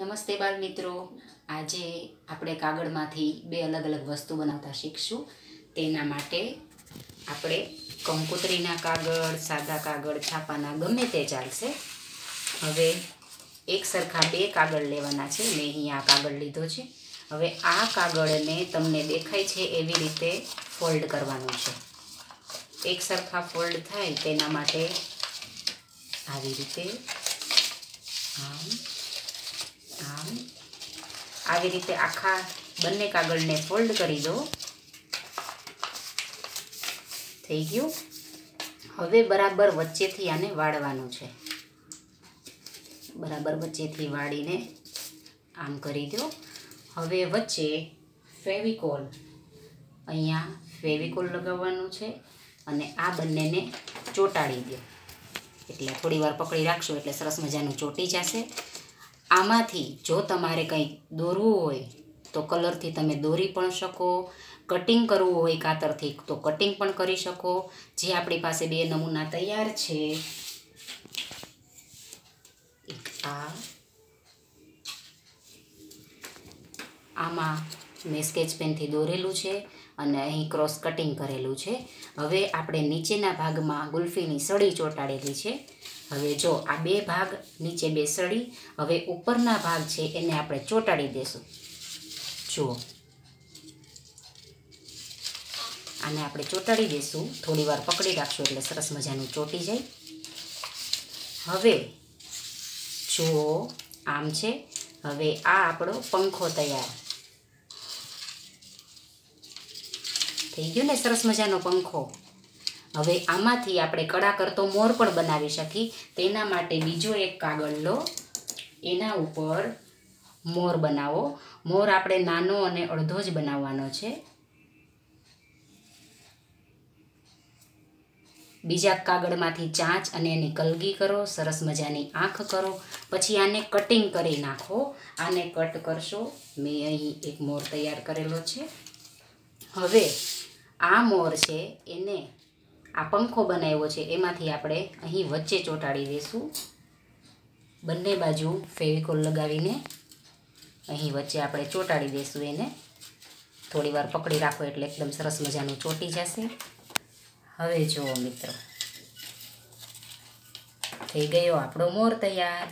નમસ્તે બાળ મિત્રો આજે આપણે કાગળમાંથી બે અલગ અલગ વસ્તુ બનાવતા શીખશું. તેના માટે આપણે કંકોત્રીના કાગળ, સાદા કાગળ, છાપાના ગમે તે ચાલશે. હવે એક સરખા બે કાગળ લેવાના છે. મેં અહીંયા કાગળ લીધો છે. હવે આ કાગળને તમને દેખાય છે એવી રીતે ફોલ્ડ કરવાનું છે. એક સરખા ફોલ્ડ થાય તેના માટે આવી રીતે આમ આવી રીતે આખા બંને કાગળને ફોલ્ડ કરી દો. થઈ ગયું. હવે બરાબર વચ્ચેથી આને વાળવાનું છે. બરાબર વચ્ચેથી વાળીને આમ કરી દો. હવે વચ્ચે ફેવિકોલ. અહીંયા ફેવિકોલ લગાવવાનું છે અને આ બંનેને ચોંટાડી દો. એટલે થોડી વાર પકડી રાખશો એટલે સરસ મજાનું ચોંટી જશે. આમાંથી જો તમારે કંઈ દોરવું હોય, તો કલરથી તમે દોરી પણ શકો, કટિંગ કરવું હોય કાતરથી, તો કટિંગ પણ કરી શકો. જે આપણી પાસે બે નમૂના તૈયાર છે આ. આમાં મેં સ્કેચ પેનથી દોરેલું છે અને અહીં ક્રોસ કટિંગ કરેલું છે. હવે આપણે નીચેના ભાગમાં ગુલ્ફીની સળી ચોંટાડેલી છે. હવે જો આ બે ભાગ નીચે બે સળી, હવે ઉપરના ભાગ છે એને આપણે ચોંટાડી દેશું. જુઓ. આને આપણે ચોંટાડી દઈશું થોડી વાર પકડી રાખશું એટલે સરસ મજાનું ચોંટી જાય. હવે જુઓ, આમ છે. હવે આ આપણો પંખો તૈયાર. થઈ ગયો ને સરસ મજાનો પંખો. હવે આમાંથી આપણે કળા કરતો મોર પણ બનાવી શકીએ. તેના માટે બીજો એક કાગળ લો એના ઉપર મોર બનાવો. મોર આપણે નાનો અને અડધો જ બનાવવાનો છે. બીજા કાગળમાંથી ચાંચ અને એની કલગી કરો, સરસ મજાની આંખ કરો. પછી આને કટિંગ કરી નાખો. આને કટ કરશો. મેં અહીં એક મોર તૈયાર કરેલો છે. હવે આ મોર છે, એને આ પંખો બનાવ્યો છે, એમાંથી આપણે અહીં વચ્ચે ચોંટાડી દઈશું. બંને બાજુ ફેવિકોલ લગાવીને અહીં વચ્ચે આપણે ચોંટાડી દઈશું એને. થોડી વાર પકડી રાખો એટલે એકદમ સરસ મજાનું ચોંટી જશે. હવે જુઓ મિત્રો, થઈ ગયો આપણો મોર તૈયાર.